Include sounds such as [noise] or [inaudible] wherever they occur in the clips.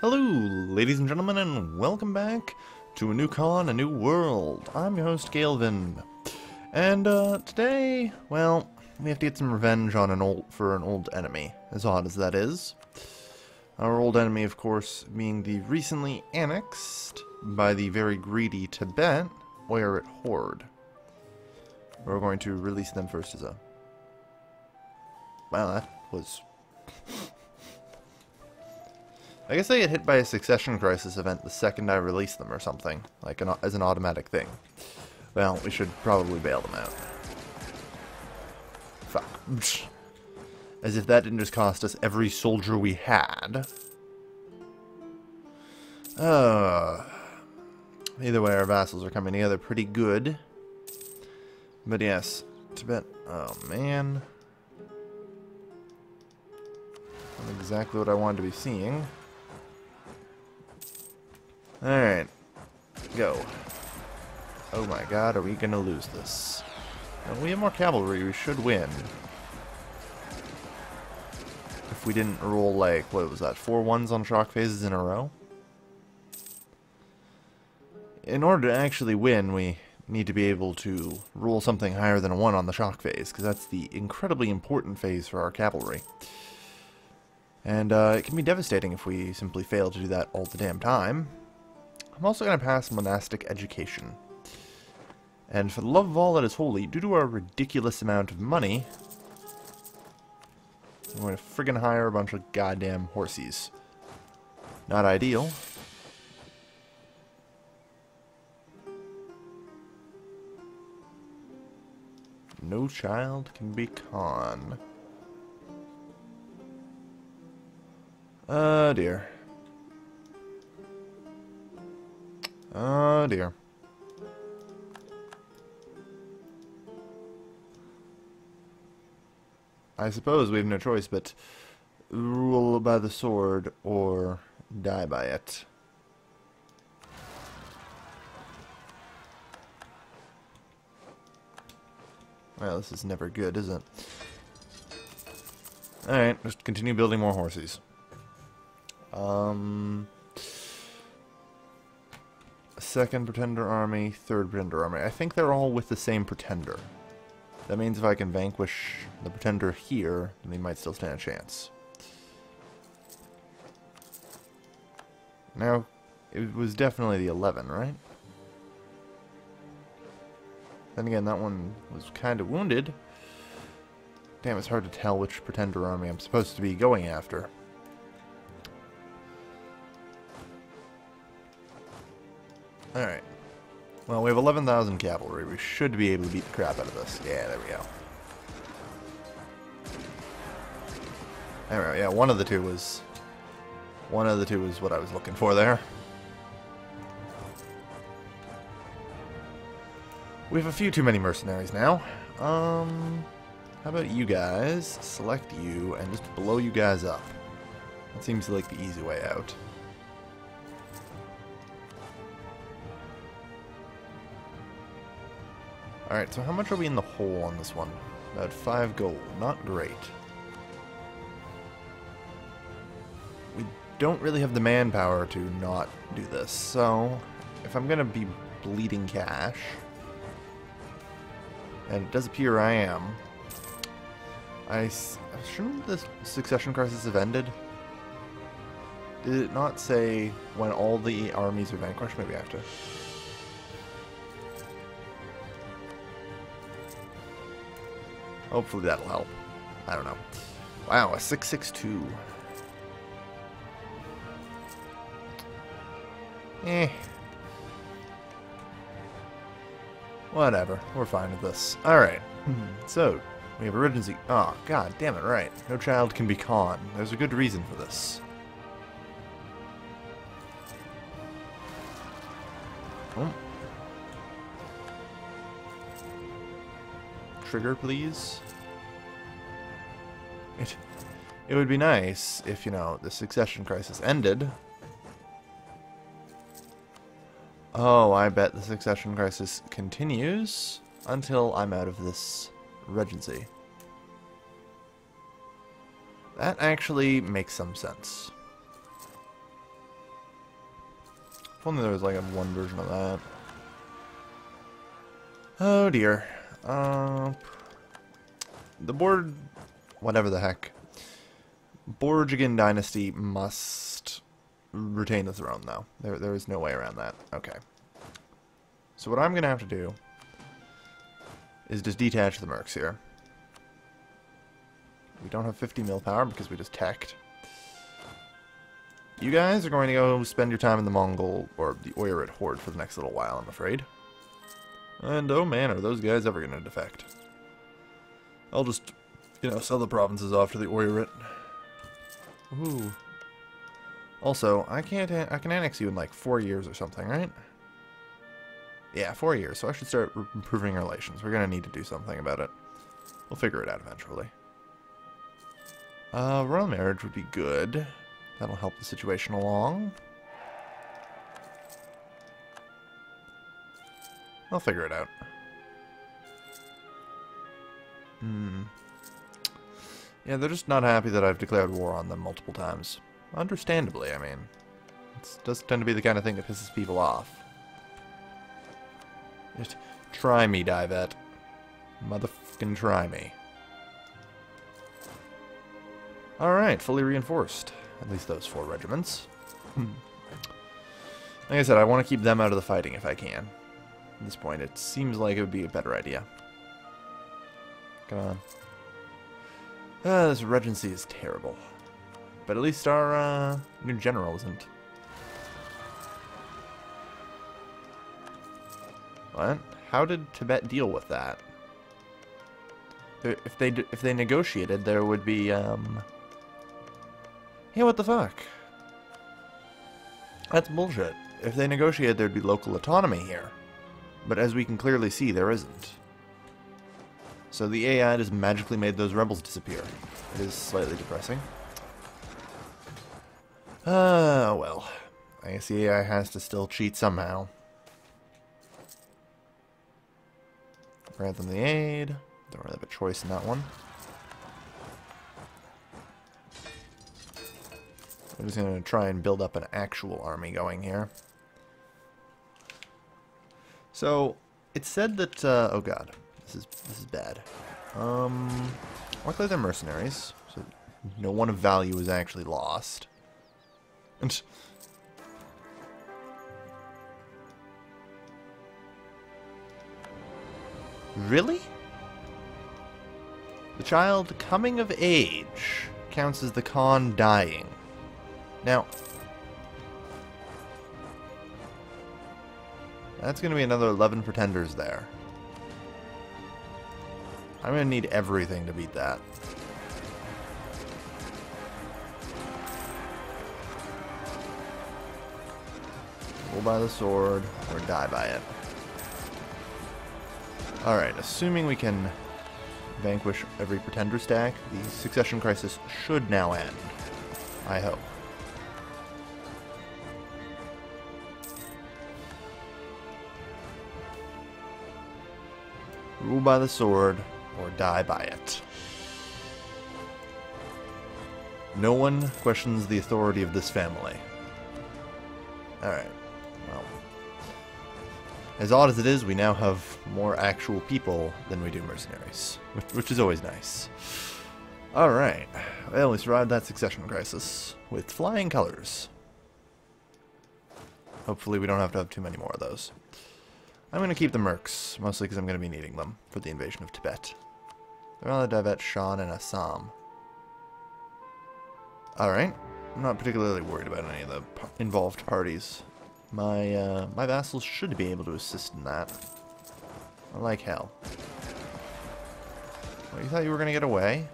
Hello, ladies and gentlemen, and welcome back to a new Khan, a new world. I'm your host, Kailvin. And, uh, today, well, we have to get some revenge on an old, for an old enemy, as odd as that is. Our old enemy, of course, being the recently annexed by the very greedy Tibet, Oirat Horde. We're going to release them first as a... Wow, that was I guess I get hit by a succession crisis event the second I release them or something, like an, as an automatic thing. Well, we should probably bail them out. Fuck. [laughs] As if that didn't just cost us every soldier we had. Uh, either way, our vassals are coming together pretty good. But yes, Tibet. Oh, man. Not exactly what I wanted to be seeing. Alright. Go. Oh my god, are we gonna lose this? We have more cavalry, we should win. If we didn't roll, like, what was that, four ones on shock phases in a row? In order to actually win, we need to be able to roll something higher than a 1 on the shock phase, because that's the incredibly important phase for our cavalry. And uh, it can be devastating if we simply fail to do that all the damn time. I'm also going to pass monastic education. And for the love of all that is holy, due to our ridiculous amount of money, I'm going to friggin' hire a bunch of goddamn horsies. Not ideal. No child can be Khan. Oh dear. Oh dear. I suppose we have no choice but rule by the sword or die by it. Well, this is never good, is it? Alright, just continue building more horses. Um second Pretender army, third Pretender army. I think they're all with the same Pretender. That means if I can vanquish the Pretender here, then they might still stand a chance. Now, it was definitely the 11, right? Then again, that one was kind of wounded. Damn, it's hard to tell which Pretender army I'm supposed to be going after. Alright. Well, we have 11,000 cavalry. We should be able to beat the crap out of this. Yeah, there we go. Anyway, yeah, one of the two was... One of the two was what I was looking for there. We have a few too many mercenaries now. Um, how about you guys? Select you and just blow you guys up. That seems like the easy way out. Alright, so how much are we in the hole on this one? About 5 gold. Not great. We don't really have the manpower to not do this, so if I'm going to be bleeding cash, and it does appear I am, I shouldn't the succession crisis have ended? Did it not say when all the armies are vanquished? Maybe I have to Hopefully that'll help. I don't know. Wow, a 662. Eh. Whatever. We're fine with this. Alright. so, we have a Regency. Oh, god damn it, right. No child can be Khan. There's a good reason for this. Oh. Trigger, please? It, it would be nice if, you know, the succession crisis ended. Oh, I bet the succession crisis continues until I'm out of this regency. That actually makes some sense. If only there was like a one version of that. Oh dear. Uh, the board, whatever the heck. Borjigin Dynasty must retain the throne, though. There, there is no way around that. Okay. So what I'm going to have to do is just detach the mercs here. We don't have 50 mil power because we just teched. You guys are going to go spend your time in the Mongol, or the Oirat Horde for the next little while, I'm afraid. And oh man, are those guys ever going to defect. I'll just, you know, sell the provinces off to the Oirat. Ooh. Also, I can't, I can annex you in like four years or something, right? Yeah, four years, so I should start improving relations. We're going to need to do something about it. We'll figure it out eventually. Uh, royal marriage would be good. That'll help the situation along. I'll figure it out. Hmm. Yeah, they're just not happy that I've declared war on them multiple times. Understandably, I mean. It does tend to be the kind of thing that pisses people off. Just try me, Divet. Motherfucking try me. Alright, fully reinforced. At least those four regiments. Hmm. like I said, I want to keep them out of the fighting if I can. At this point, it seems like it would be a better idea. Come on. Uh, this regency is terrible. But at least our uh, new general isn't. What? How did Tibet deal with that? If they if they negotiated, there would be um. Yeah, what the fuck? That's bullshit. If they negotiated, there'd be local autonomy here. But as we can clearly see, there isn't. So the AI has magically made those rebels disappear. It is slightly depressing. Ah, uh, well. I guess the AI has to still cheat somehow. Grant them the aid. Don't really have a choice in that one. I'm just going to try and build up an actual army going here. So, it said that, uh, oh god, this is, this is bad. Um, luckily they're mercenaries, so no one of value is actually lost. And Really? The child coming of age counts as the Khan dying. Now, that's going to be another 11 pretenders there. I'm going to need everything to beat that. Roll by the sword, or die by it. Alright, assuming we can vanquish every pretender stack, the succession crisis should now end. I hope. Rule by the sword, or die by it. No one questions the authority of this family. Alright. Well. As odd as it is, we now have more actual people than we do mercenaries. Which, which is always nice. Alright. Well, we survived that succession crisis. With flying colors. Hopefully we don't have to have too many more of those. I'm going to keep the mercs, mostly because I'm going to be needing them for the invasion of Tibet. They're on the Divet, Shan, and Assam. Alright. I'm not particularly worried about any of the involved parties. My, uh, my vassals should be able to assist in that. I like hell. Well, you thought you were going to get away?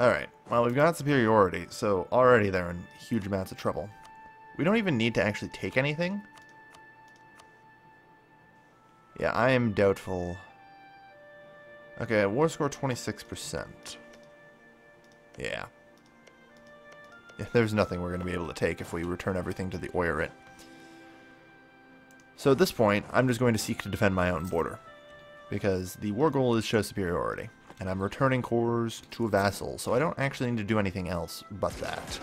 Alright. Well, we've got superiority, so already they're in huge amounts of trouble. We don't even need to actually take anything. Yeah, I am doubtful. Okay, war score 26%. Yeah. yeah. There's nothing we're going to be able to take if we return everything to the Oirat. So at this point, I'm just going to seek to defend my own border. Because the war goal is show superiority. And I'm returning cores to a vassal, so I don't actually need to do anything else but that.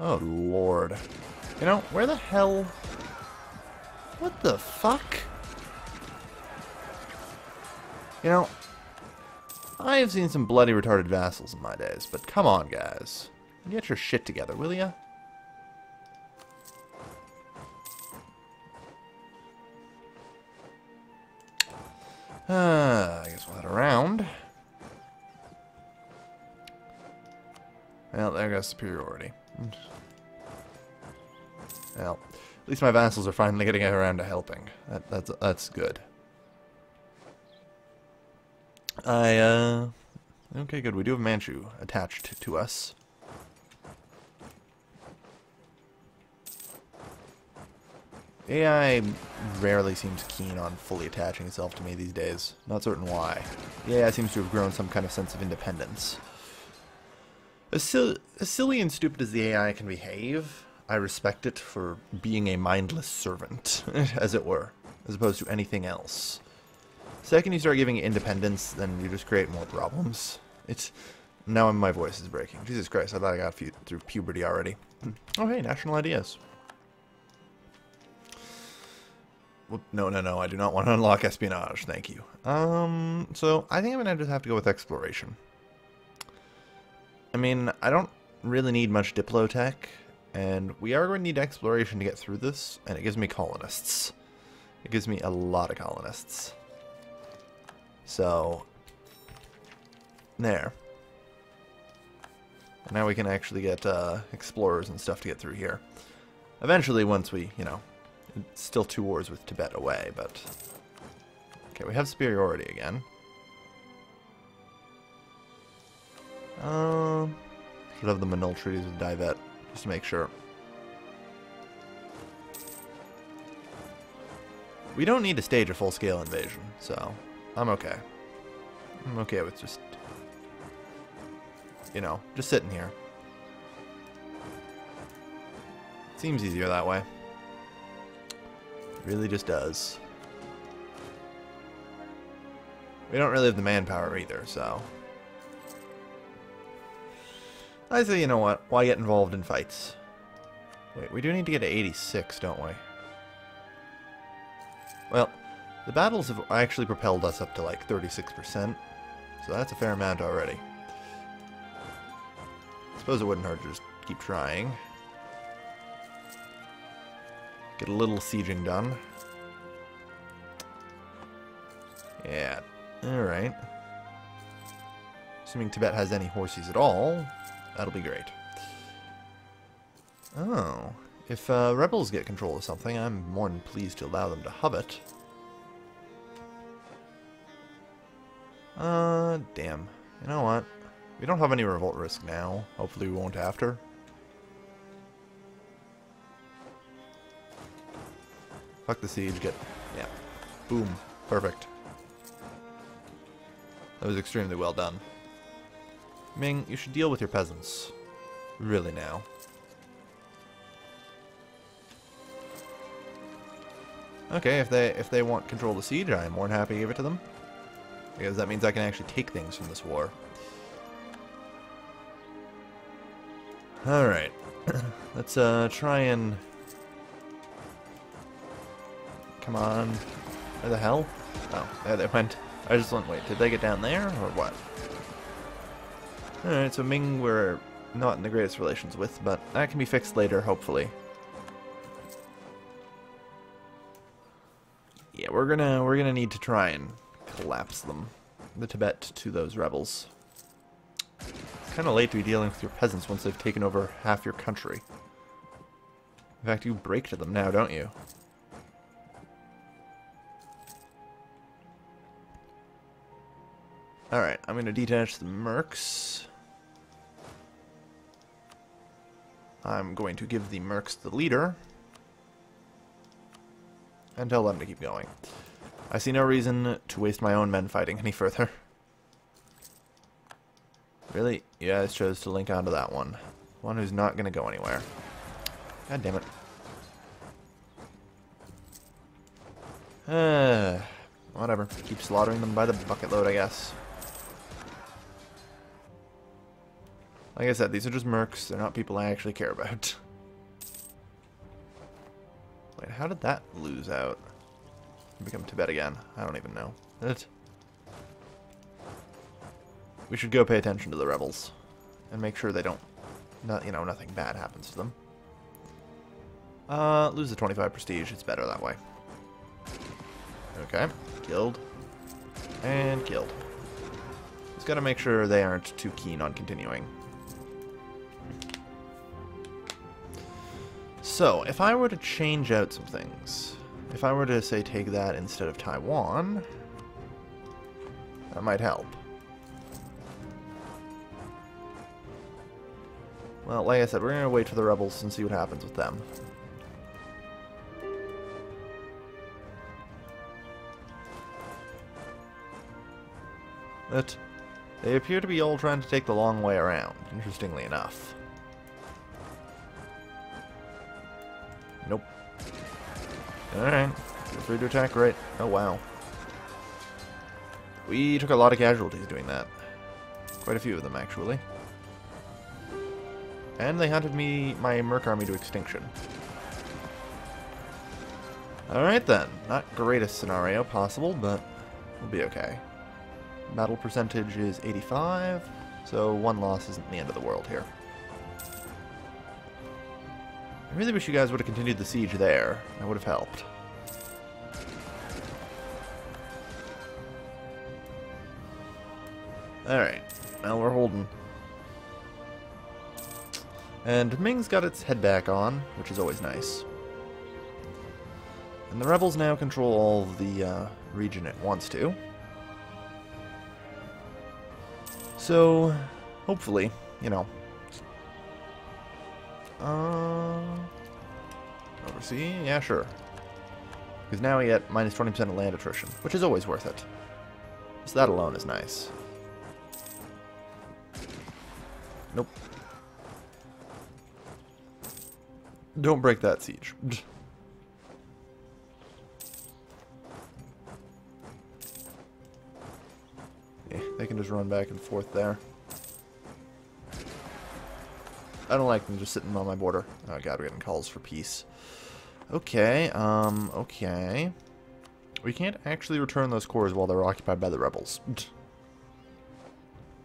Oh, Lord. You know, where the hell... What the fuck? You know, I have seen some bloody retarded vassals in my days, but come on, guys. Get your shit together, will ya? Uh, I guess we'll head around. Well, there goes superiority. Well, at least my vassals are finally getting around to helping. That, that's that's good. I, uh... Okay, good. We do have Manchu attached to us. AI rarely seems keen on fully attaching itself to me these days. Not certain why. The AI seems to have grown some kind of sense of independence. As, sil as silly and stupid as the AI can behave, I respect it for being a mindless servant, [laughs] as it were, as opposed to anything else. Second you start giving it independence, then you just create more problems. It's... Now my voice is breaking. Jesus Christ, I thought I got through puberty already. [clears throat] oh hey, national ideas. No, no, no, I do not want to unlock espionage, thank you. Um, so I think I'm going to just have to go with exploration. I mean, I don't really need much Diplotech, and we are going to need exploration to get through this, and it gives me colonists. It gives me a lot of colonists. So, there. Now we can actually get uh, explorers and stuff to get through here. Eventually, once we, you know, still two wars with Tibet away, but... Okay, we have superiority again. Um, should have the Manul treaties with Divet, just to make sure. We don't need to stage a full-scale invasion, so I'm okay. I'm okay with just, you know, just sitting here. Seems easier that way. Really just does. We don't really have the manpower either, so... I say, you know what, why get involved in fights? Wait, we do need to get to 86, don't we? Well, the battles have actually propelled us up to like 36%, so that's a fair amount already. I suppose it wouldn't hurt to just keep trying. Get a little sieging done. Yeah, alright. Assuming Tibet has any horses at all, that'll be great. Oh, if uh, rebels get control of something, I'm more than pleased to allow them to have it. Uh, damn. You know what? We don't have any revolt risk now. Hopefully we won't after. Fuck the siege, get... Yeah. Boom. Perfect. That was extremely well done. Ming, you should deal with your peasants. Really now. Okay, if they if they want control of the siege, I am more than happy to give it to them. Because that means I can actually take things from this war. Alright. [clears throat] Let's uh, try and... Come on. Where the hell? Oh, there they went. I just went, wait, did they get down there, or what? Alright, so Ming we're not in the greatest relations with, but that can be fixed later, hopefully. Yeah, we're gonna we're gonna need to try and collapse them, the Tibet, to those rebels. It's kind of late to be dealing with your peasants once they've taken over half your country. In fact, you break to them now, don't you? Alright, I'm going to detach the mercs. I'm going to give the mercs the leader. And tell them to keep going. I see no reason to waste my own men fighting any further. Really? You guys chose to link onto that one. One who's not going to go anywhere. God damn it. Uh, [sighs] Whatever. Keep slaughtering them by the bucket load, I guess. Like I said, these are just mercs. They're not people I actually care about. [laughs] Wait, how did that lose out? Become Tibet again. I don't even know. It. We should go pay attention to the rebels. And make sure they don't... Not, you know, nothing bad happens to them. Uh, lose the 25 prestige. It's better that way. Okay. Killed. And killed. Just gotta make sure they aren't too keen on continuing. So, if I were to change out some things, if I were to, say, take that instead of Taiwan, that might help. Well, like I said, we're going to wait for the rebels and see what happens with them. But they appear to be all trying to take the long way around, interestingly enough. Alright. Feel free to attack right. Oh, wow. We took a lot of casualties doing that. Quite a few of them, actually. And they hunted me, my Merc army to extinction. Alright then. Not greatest scenario possible, but we'll be okay. Battle percentage is 85, so one loss isn't the end of the world here. I really wish you guys would have continued the siege there. That would have helped. Alright, now we're holding. And Ming's got its head back on, which is always nice. And the rebels now control all the uh, region it wants to. So, hopefully, you know. Uh, oversee? Yeah, sure. Because now we get minus 20% of land attrition, which is always worth it. So that alone is nice. Nope. Don't break that siege. [laughs] They can just run back and forth there. I don't like them just sitting on my border. Oh god, we're getting calls for peace. Okay, um, okay. We can't actually return those cores while they're occupied by the rebels. [laughs]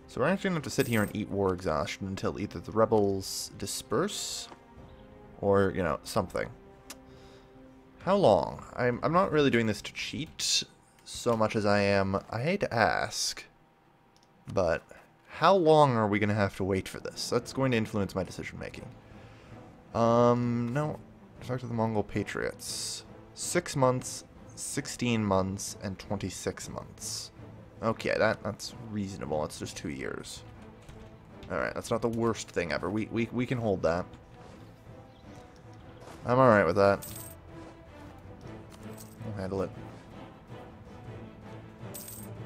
So we're actually going to have to sit here and eat war exhaustion until either the rebels disperse or, you know, something. How long? I'm, I'm not really doing this to cheat so much as I am... I hate to ask, but how long are we going to have to wait for this? That's going to influence my decision making. Um, no. Talk to the Mongol Patriots. Six months, 16 months, and 26 months. Okay, that that's reasonable. That's just two years. Alright, that's not the worst thing ever. We, we, we can hold that. I'm alright with that. We'll handle it.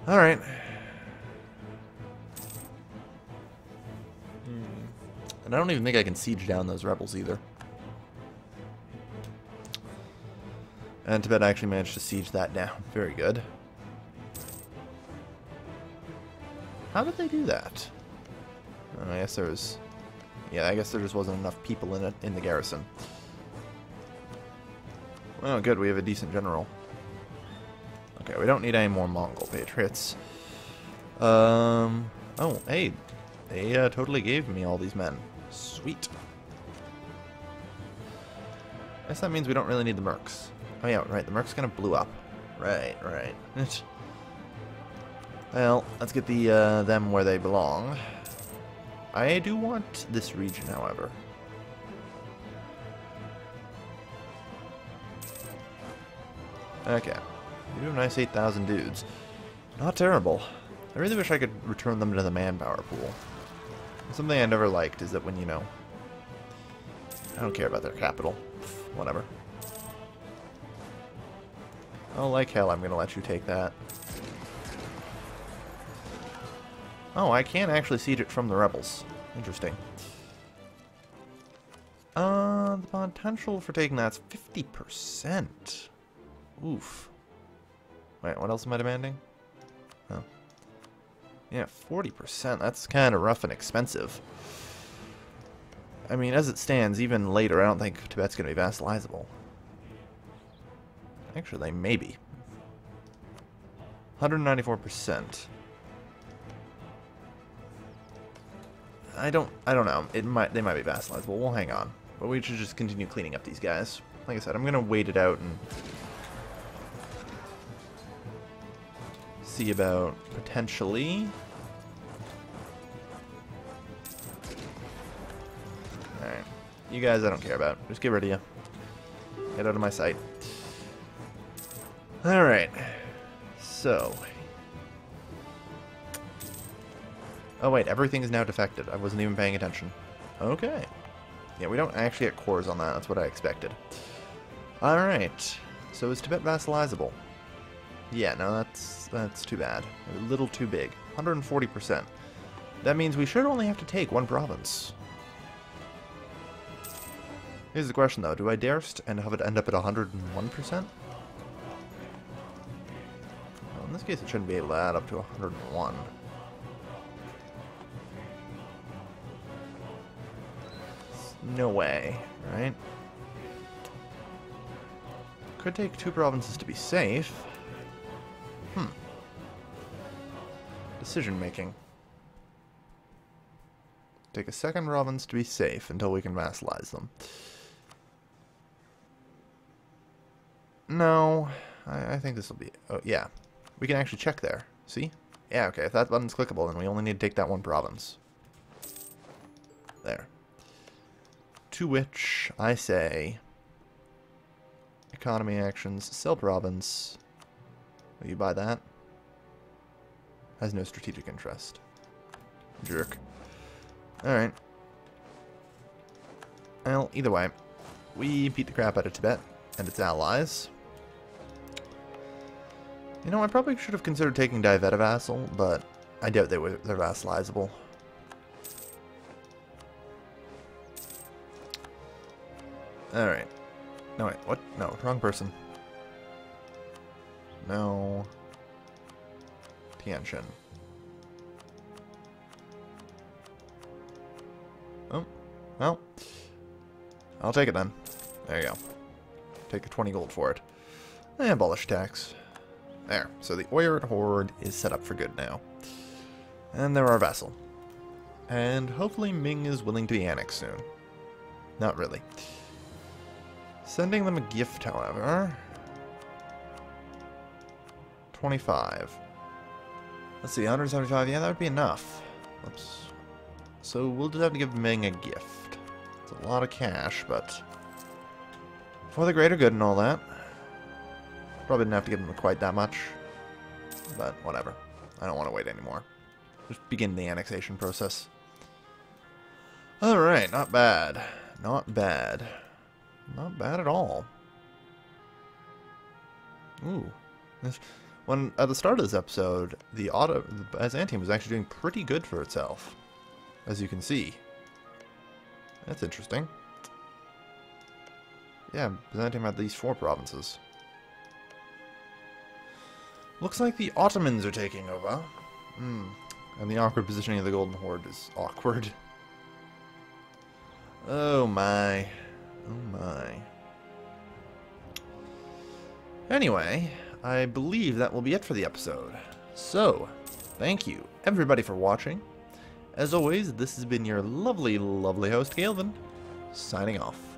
Alright. And I don't even think I can siege down those rebels either. And Tibet actually managed to siege that down. Very good. How did they do that? Oh, I guess there was... Yeah, I guess there just wasn't enough people in it in the garrison. Well, good, we have a decent general. Okay, we don't need any more Mongol patriots. Um... Oh, hey, they uh, totally gave me all these men. Sweet. I guess that means we don't really need the mercs. Oh yeah, right, the mercs kind of blew up. Right, right. [laughs] well, let's get the uh, them where they belong. I do want this region, however. Okay. You do a nice 8,000 dudes. Not terrible. I really wish I could return them to the manpower pool. Something I never liked is that when, you know... I don't care about their capital. Whatever. Oh, like hell, I'm going to let you take that. Oh, I can actually siege it from the rebels. Interesting. Uh, the potential for taking that's 50%. Oof. Wait, what else am I demanding? Yeah, 40%. That's kind of rough and expensive. I mean, as it stands, even later, I don't think Tibet's going to be vassalizable. Actually, they maybe. 194%. I don't I don't know. It might they might be vassalizable. We'll hang on. But we should just continue cleaning up these guys. Like I said, I'm gonna wait it out and see about potentially Alright. You guys I don't care about. Just get rid of you. Get out of my sight. Alright. So. Oh wait, everything is now defected. I wasn't even paying attention. Okay. Yeah, we don't actually get cores on that. That's what I expected. Alright. So is Tibet vassalizable? Yeah, no, that's that's too bad. A little too big. 140%. That means we should only have to take one province. Here's the question though, do I dare and have it end up at 101%? in this case, it shouldn't be able to add up to 101. No way, right? Could take two provinces to be safe. Decision making. Take a second province to be safe until we can vassalize them. No, I, I think this will be... Oh, yeah. We can actually check there. See? Yeah, okay. If that button's clickable, then we only need to take that one province. There. To which I say... Economy actions, sell province. Will you buy that? Has no strategic interest. Jerk. Alright. Well, either way. We beat the crap out of Tibet and its allies. You know, I probably should have considered taking Diaveta Vassal, but I doubt they were they're vassalizable. Alright. No, wait, what? No, wrong person. No. Tianshan. Oh, well. I'll take it then. There you go. Take the 20 gold for it. And abolish tax. There. So the Oirat Horde is set up for good now. And they're our vassal. And hopefully Ming is willing to be annexed soon. Not really. Sending them a gift, however. 25. Let's see, 175. Yeah, that would be enough. Oops. So we'll just have to give Ming a gift. It's a lot of cash, but for the greater good and all that. Probably didn't have to give him quite that much. But whatever. I don't want to wait anymore. Just begin the annexation process. Alright, not bad. Not bad. Not bad at all. Ooh. When at the start of this episode, the auto the Byzantium was actually doing pretty good for itself. As you can see. That's interesting. Yeah, Byzantium had these four provinces. Looks like the Ottomans are taking over. Hmm. And the awkward positioning of the Golden Horde is awkward. [laughs] Oh my. Oh my. Anyway, I believe that will be it for the episode. So, thank you everybody for watching. As always, this has been your lovely, lovely host, Kailvin, signing off.